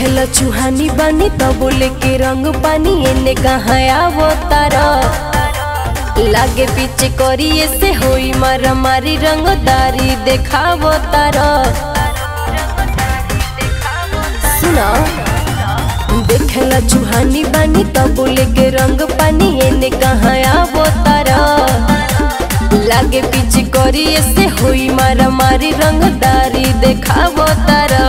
देखेला चूहानी बानी तो बोले के रंग पानी एने कहाँ आवो तारा? लागे पीछे करिए से होई मारा मारी रंगदारी देखावो तारा। सुना? देखेला चूहानी बानी तो बोले के रंग पानी एने कहाँ आवो तारा? लागे पीछे करिए से होई मारा मारी रंगदारी देखावो तारा।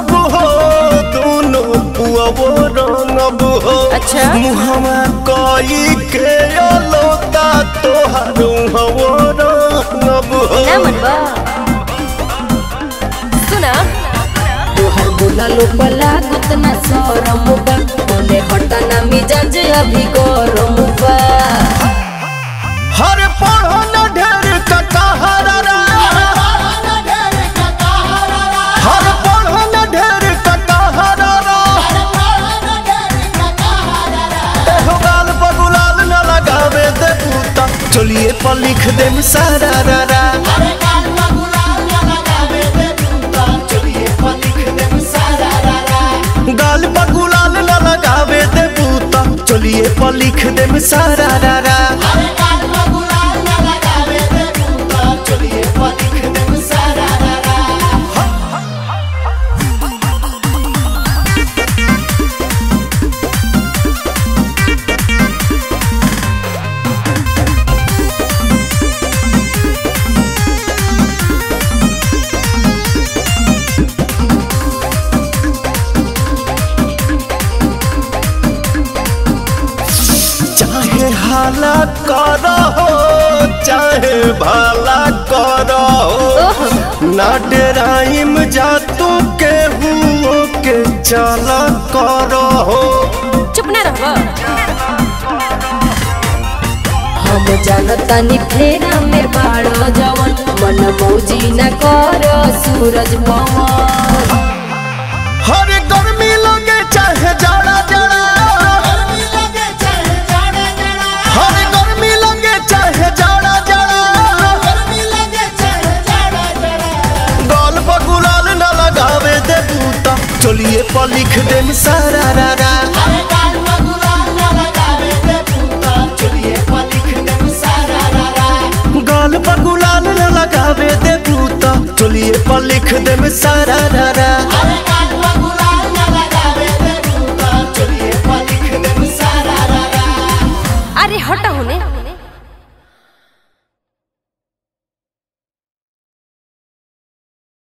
रंगब हो दोनों रंगब हो अच्छा। मुहवा कई के अलोता तोहर हवो रंगब हो ना मनवा। सुना। तोहर बोला लो बला गुतना सरम बा। मोने हटना मिजाज अभी गरम चलिए पर लिख दे सारा रा रा गाल बगुलाल न लगावे दे पूता चलिए पर लिख दे सारा रा रा करो चाहे भाला करो। ना डराइम जा तू के हुओ के चला करो। चुप ना रहो। हम जानतानी फेरा में बाड़ो जवन। मन मौजी न करो सूरज पवन पर लिख दे सारा रा रा गाल बगुलाल लगावे दे बूता चलिए पर लिख दे सारा रा रा